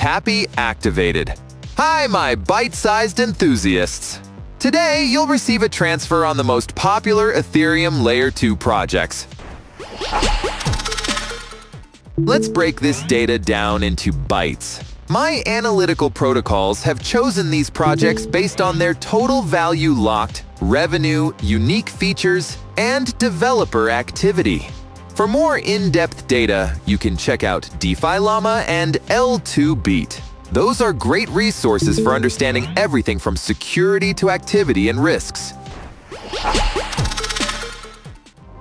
Tappy activated. Hi, my bite-sized enthusiasts. Today, you'll receive a transfer on the most popular Ethereum Layer 2 projects. Let's break this data down into bytes. My analytical protocols have chosen these projects based on their total value locked, revenue, unique features, and developer activity. For more in-depth data, you can check out DeFi Llama and L2Beat. Those are great resources for understanding everything from security to activity and risks.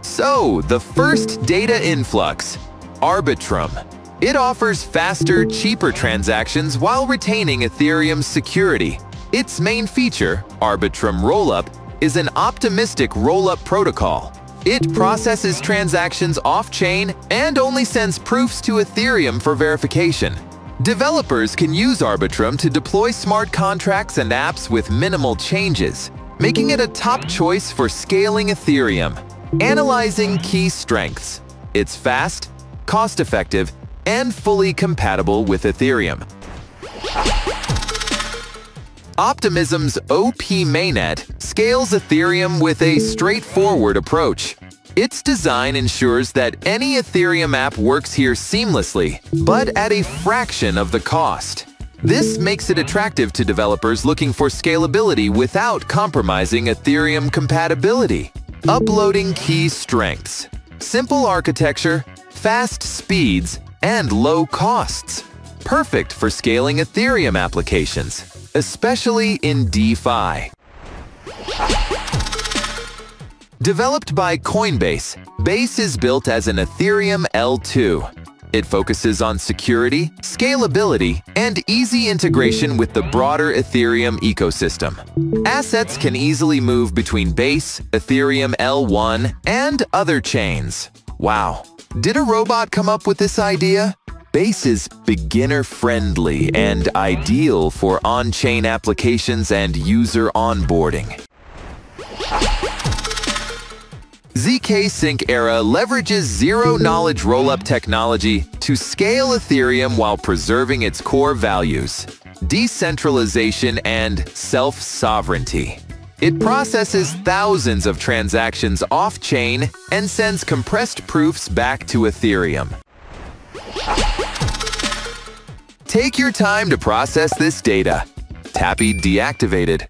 So, the first data influx, Arbitrum. It offers faster, cheaper transactions while retaining Ethereum's security. Its main feature, Arbitrum Rollup, is an optimistic rollup protocol. It processes transactions off-chain and only sends proofs to Ethereum for verification. Developers can use Arbitrum to deploy smart contracts and apps with minimal changes, making it a top choice for scaling Ethereum. Analyzing key strengths. It's fast, cost-effective, and fully compatible with Ethereum. Optimism's OP mainnet scales Ethereum with a straightforward approach. Its design ensures that any Ethereum app works here seamlessly, but at a fraction of the cost. This makes it attractive to developers looking for scalability without compromising Ethereum compatibility. Uploading key strengths. Simple architecture, fast speeds, and low costs. Perfect for scaling Ethereum applications, especially in DeFi. Developed by Coinbase, Base is built as an Ethereum L2. It focuses on security, scalability, and easy integration with the broader Ethereum ecosystem. Assets can easily move between Base, Ethereum L1, and other chains. Wow, did a robot come up with this idea? Base is beginner-friendly and ideal for on-chain applications and user onboarding. ZK Sync Era leverages zero-knowledge rollup technology to scale Ethereum while preserving its core values, decentralization and self-sovereignty. It processes thousands of transactions off-chain and sends compressed proofs back to Ethereum. Take your time to process this data. Tappy deactivated.